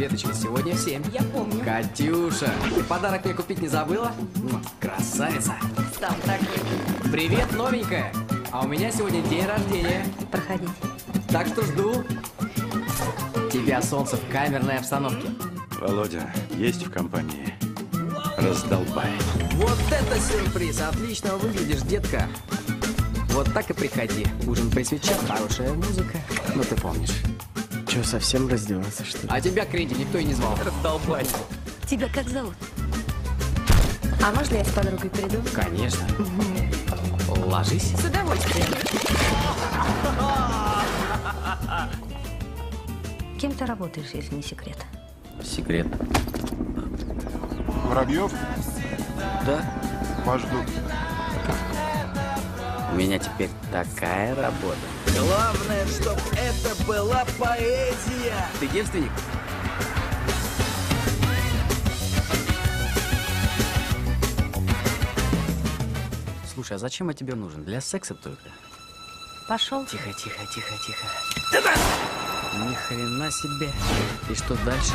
Светочка, сегодня в 7. Я помню. Катюша, ты подарок мне купить не забыла? Ну, красавица. Сам такой. Привет, новенькая. А у меня сегодня день рождения. Проходите. Так что жду. Тебя, солнце, в камерной обстановке. Володя, есть в компании? Раздолбай. Вот это сюрприз! Отлично выглядишь, детка. Вот так и приходи. Ужин при свечах, хорошая музыка. Ну, ты помнишь. Че, совсем разделаться, что ли? А тебя, Кренди, никто и не звал. Раздолбай. Тебя как зовут? А можно я с подругой приду? Конечно. Ложись. С удовольствием. Кем ты работаешь, если не секрет? Секрет. Воробьев, Да? вас ждут. У меня теперь такая работа. Главное, чтоб это была поэзия. Ты девственник? Слушай, а зачем я тебе нужен? Для секса только. Пошел. Тихо, тихо, тихо, тихо. Ни хрена себе. И что дальше?